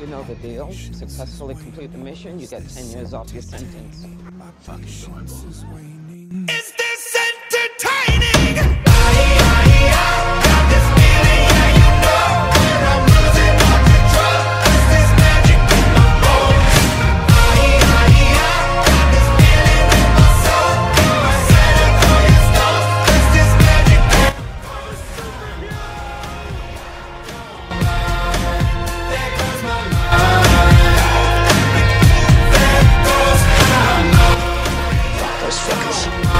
You know the deal. Successfully complete the mission, you get 10 years off your sentence. Podcast.